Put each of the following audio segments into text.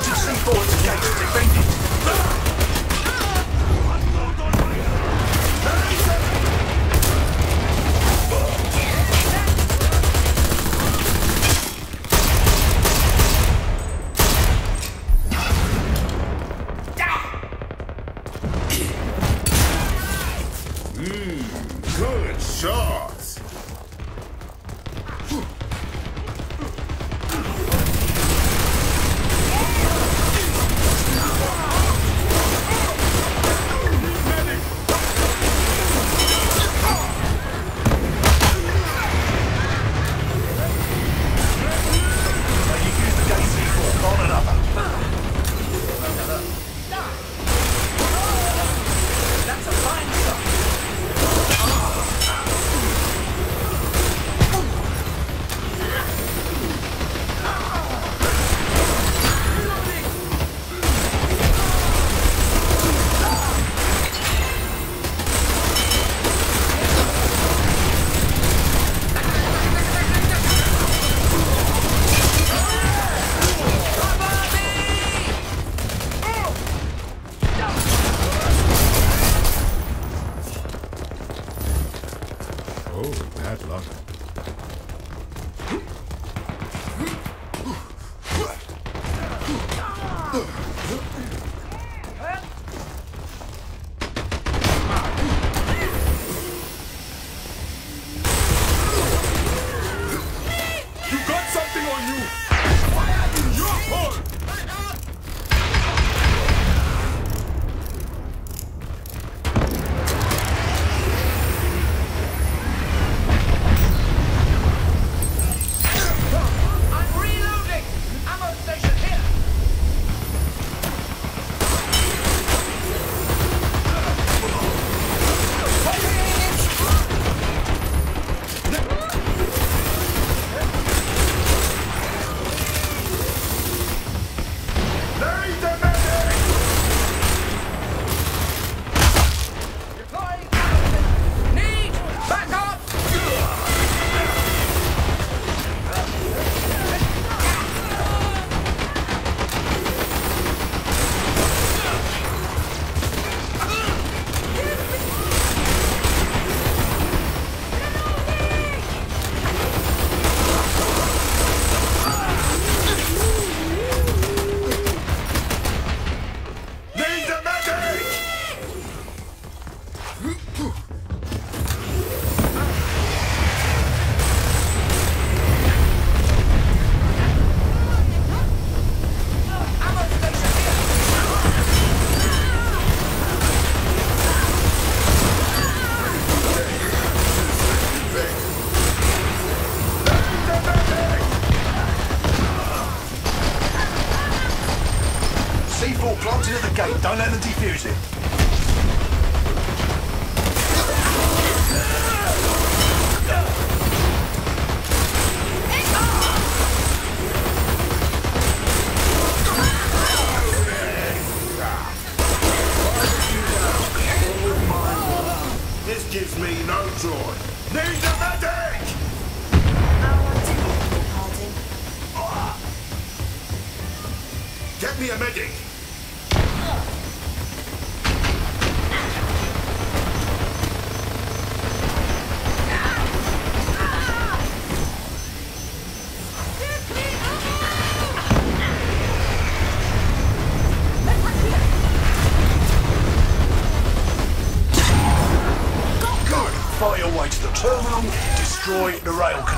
Mounted C4 at the gate defend it. Don't let them defuse it. This gives me no joy. Need! Get me a medic! it the rail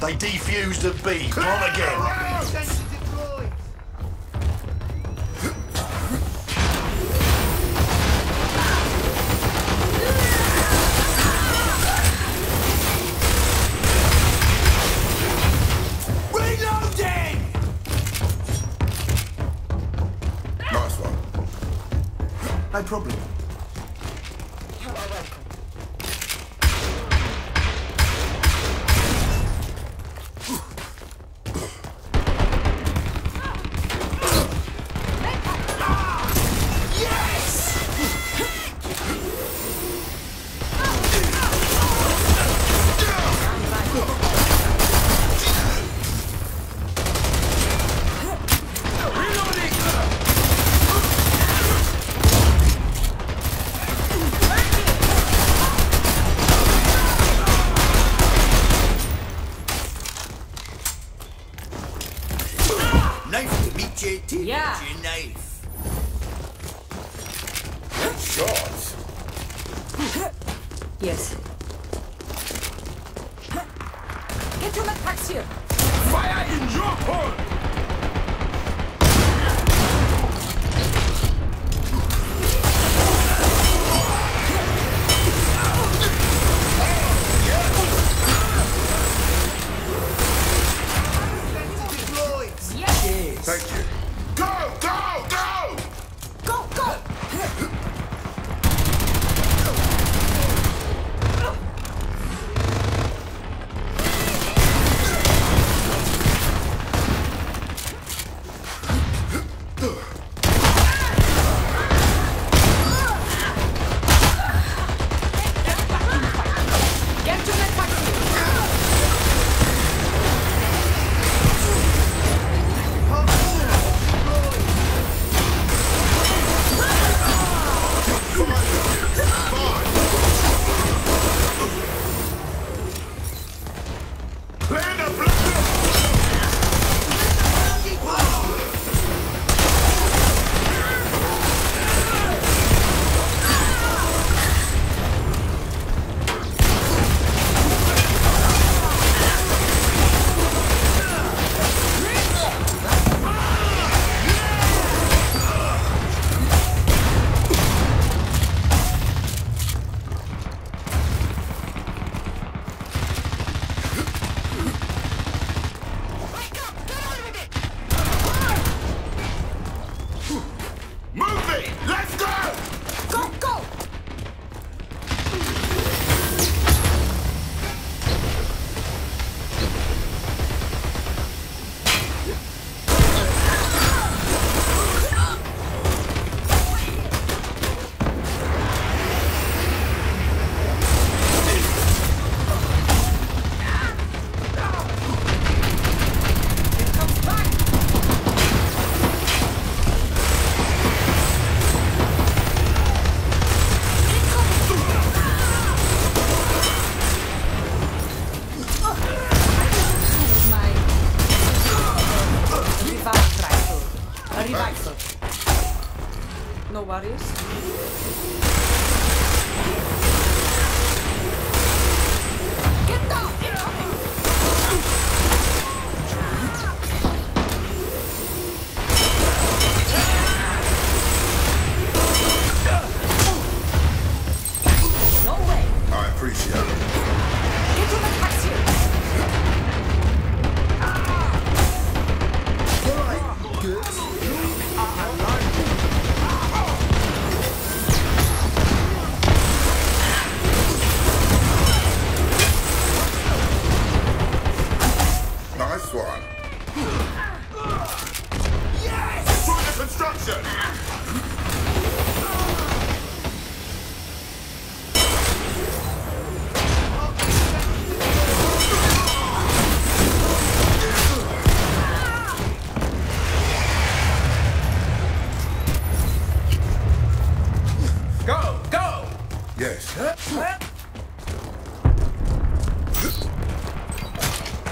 They defused a B. On again.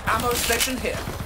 Ammo station here.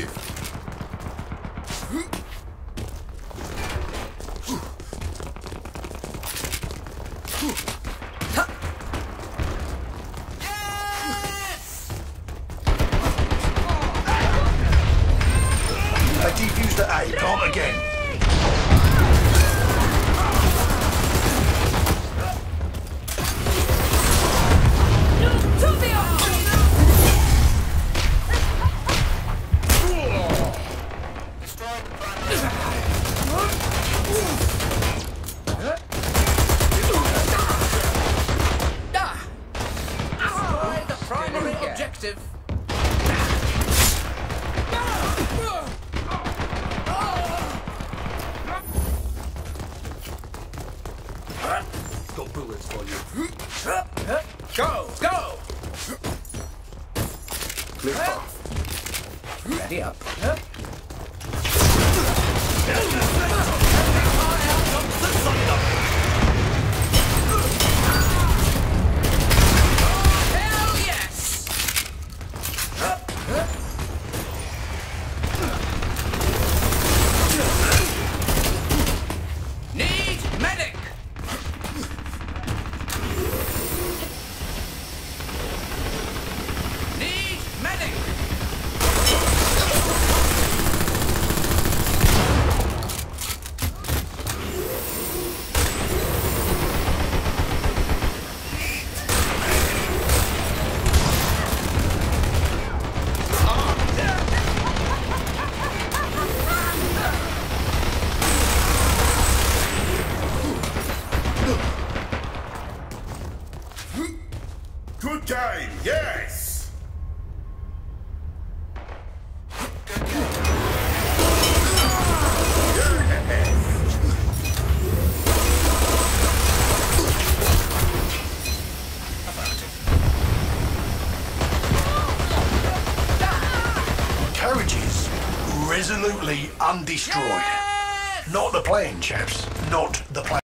Defend Path. Ready up. Hell yes! Need medic! Need medic! Good game, yes! Carriages resolutely undestroyed. Not the plane, chaps. Not the plane.